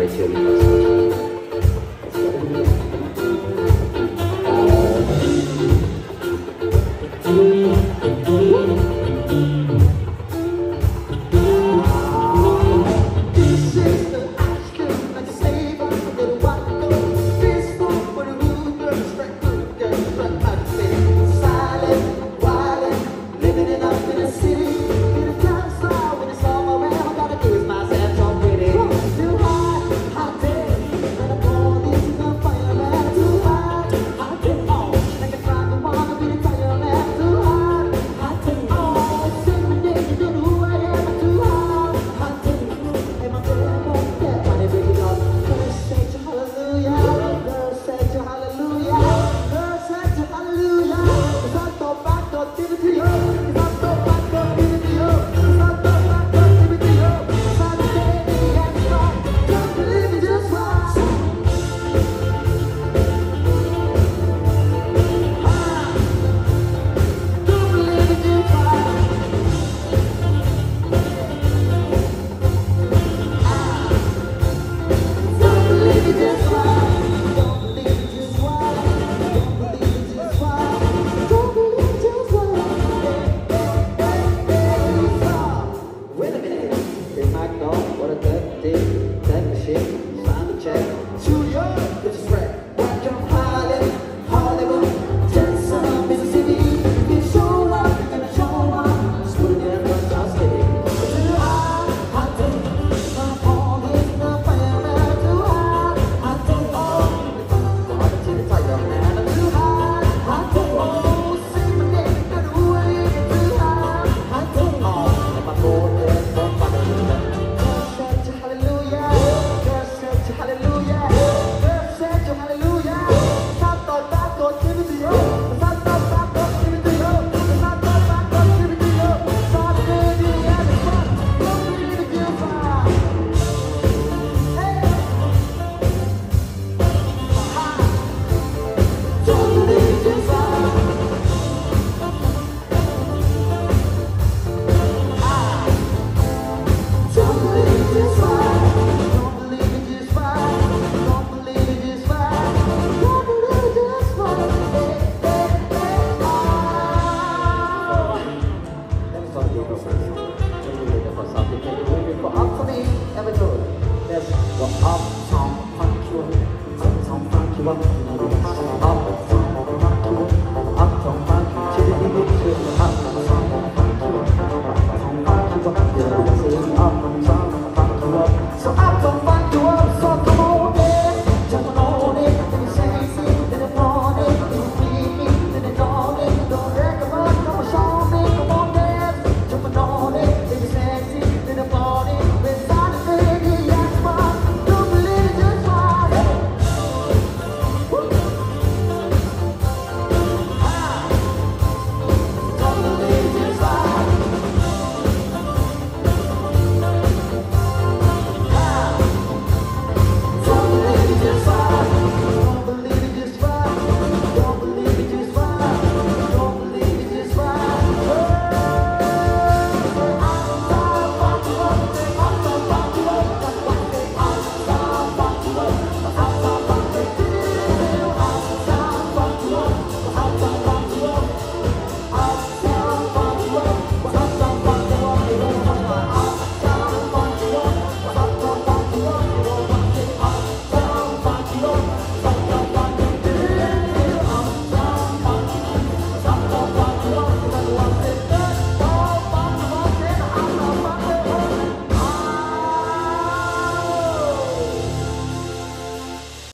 Rachel Up, you up, up, up.